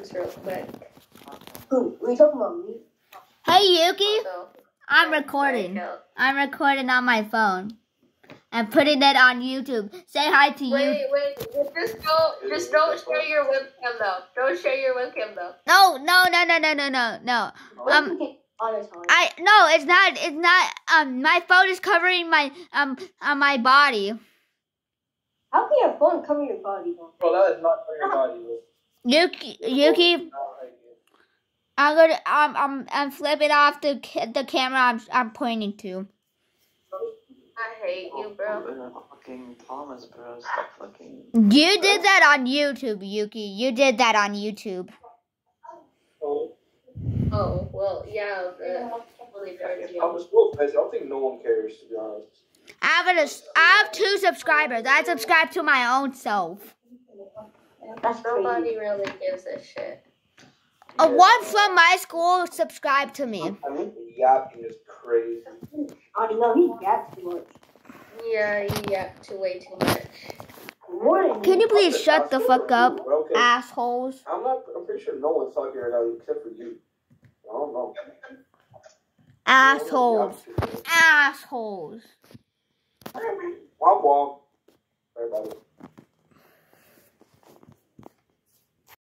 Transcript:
real quick. Who? Are you talking about me? Hey Yuki, I'm recording. I'm recording on my phone. and putting it on YouTube. Say hi to you. Wait, wait, just don't, just don't share your webcam though. Don't share your webcam though. No, no, no, no, no, no, no, no. Um, I no, it's not. It's not. Um, my phone is covering my um on my body. How can your phone cover your body? though? Bro, that is not for your body. Bro. Yuki, Yuki, Not like it. I'm gonna um I'm I'm flipping off the the camera I'm I'm pointing to. I hate you, bro. Oh, fucking Thomas, bro. Stop fucking. You did that on YouTube, Yuki. You did that on YouTube. Oh, Oh, well, yeah, the only part of I you. was real busy. I don't think no one cares, to be honest. I have a, I have two subscribers. I subscribe to my own self. That's crazy. Nobody really gives a shit. A one from my school subscribed to me. I mean, yapping is crazy. I know he gaps too much. Yeah, you yap to way too much. Can you please shut the fuck up, Okay. assholes? I'm not. I'm pretty sure no one's talking right now except for you. I don't know. Assholes. Assholes. Womp womp. Everybody.